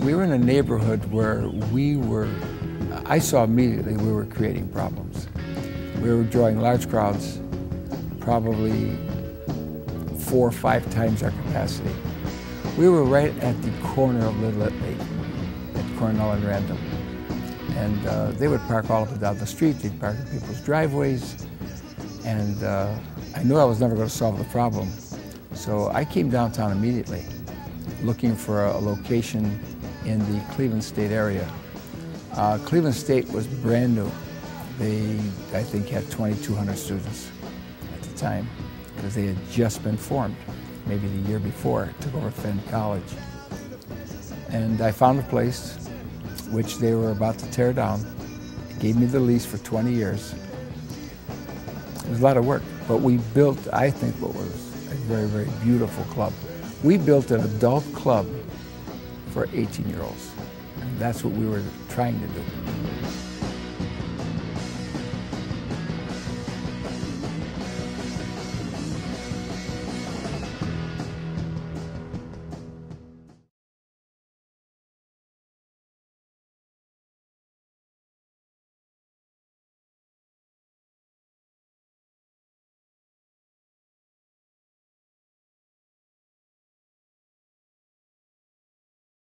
we were in a neighborhood where we were, I saw immediately we were creating problems. We were drawing large crowds, probably four or five times our capacity. We were right at the corner of Little Italy, at Cornell and Random. And uh, they would park all up and down the street, they'd park in people's driveways, and uh, I knew I was never going to solve the problem. So I came downtown immediately, looking for a, location in the Cleveland State area. Uh, Cleveland State was brand new. They, I think, had 2,200 students at the time because they had just been formed, maybe the year before, took over Fenn College. And I found a place which they were about to tear down. It gave me the lease for 20 years. It was a lot of work, but we built, I think, what was a very, very beautiful club. We built an adult club for 18-year-olds, and that's what we were trying to do.